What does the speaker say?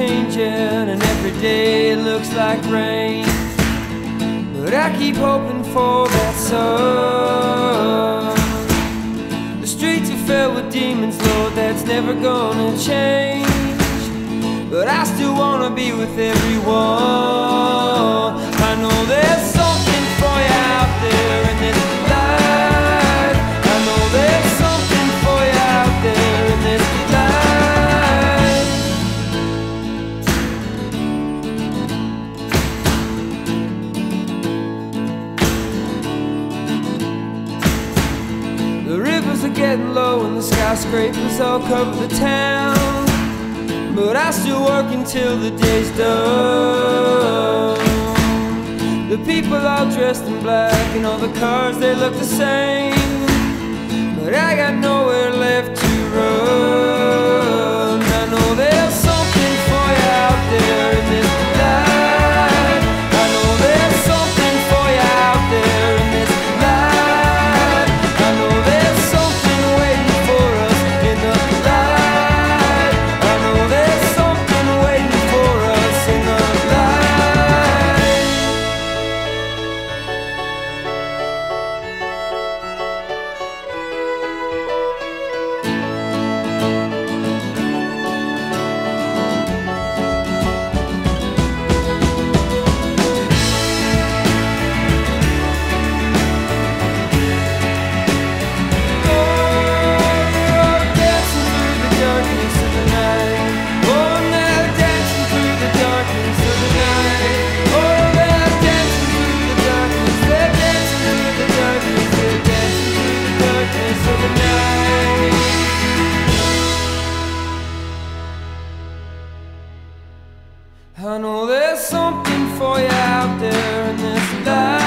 changing, and every day looks like rain. But I keep hoping for that sun. The streets are filled with demons, Lord, that's never gonna change. But I still wanna be with everyone. Getting low and the skyscrapers all cover the town. But I still work until the day's done. The people all dressed in black and all the cars they look the same. But I got nowhere. I know there's something for you out there in this life.